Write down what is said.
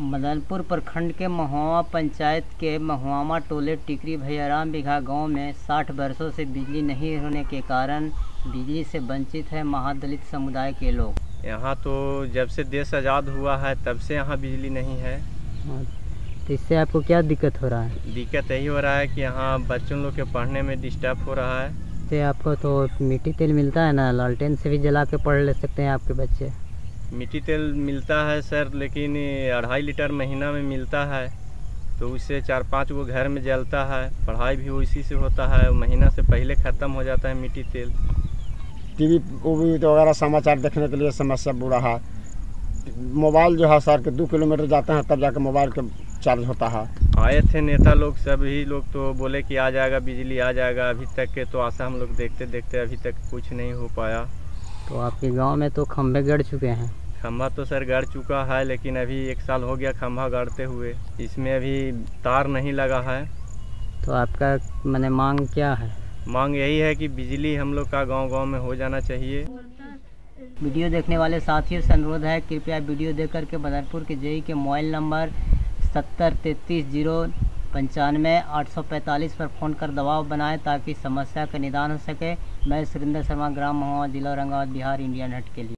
मदनपुर प्रखंड के महुआ पंचायत के महुआमा टोले टिकरी भैयाराम बिघा गाँव में 60 वर्षों से बिजली नहीं होने के कारण बिजली से वंचित है महादलित समुदाय के लोग। यहाँ तो जब से देश आज़ाद हुआ है तब से यहाँ बिजली नहीं है। हाँ, तो इससे आपको क्या दिक्कत हो रहा है? दिक्कत यही हो रहा है कि यहाँ बच्चों लोग के पढ़ने में डिस्टर्ब हो रहा है। तो आपको तो मिट्टी तेल मिलता है ना लालटेन से भी जला के पढ़ ले सकते हैं आपके बच्चे। मिट्टी तेल मिलता है सर लेकिन अढ़ाई लीटर महीना में मिलता है तो उससे चार पाँच गो घर में जलता है पढ़ाई भी उसी से होता है महीना से पहले ख़त्म हो जाता है मिट्टी तेल। टीवी उवी वगैरह समाचार देखने के लिए समस्या बुरा है। मोबाइल जो है सर के दो किलोमीटर जाते हैं तब जाकर मोबाइल के चार्ज होता है। आए थे नेता लोग सभी लोग तो बोले कि आ जाएगा बिजली आ जाएगा अभी तक के तो आशा हम लोग देखते देखते अभी तक कुछ नहीं हो पाया। तो आपके गाँव में तो खंभे गड़ चुके हैं। खंभा तो सर गड़ चुका है लेकिन अभी एक साल हो गया खंभा गड़ते हुए। इसमें अभी तार नहीं लगा है। तो आपका मैंने मांग क्या है? मांग यही है कि बिजली हम लोग का गाँव गाँव में हो जाना चाहिए। वीडियो देखने वाले साथियों से अनुरोध है कृपया वीडियो देख करके बदरपुर के जेई के मोबाइल नंबर सत्तर तैंतीस ज़ीरो पंचानवे आठ सौ पैंतालीस पर फ़ोन कर दबाव बनाएँ ताकि समस्या का निदान हो सके। मैं सुरेंद्र शर्मा ग्राम महुआ जिला औरंगाबाद बिहार इंडिया नेट के लिए।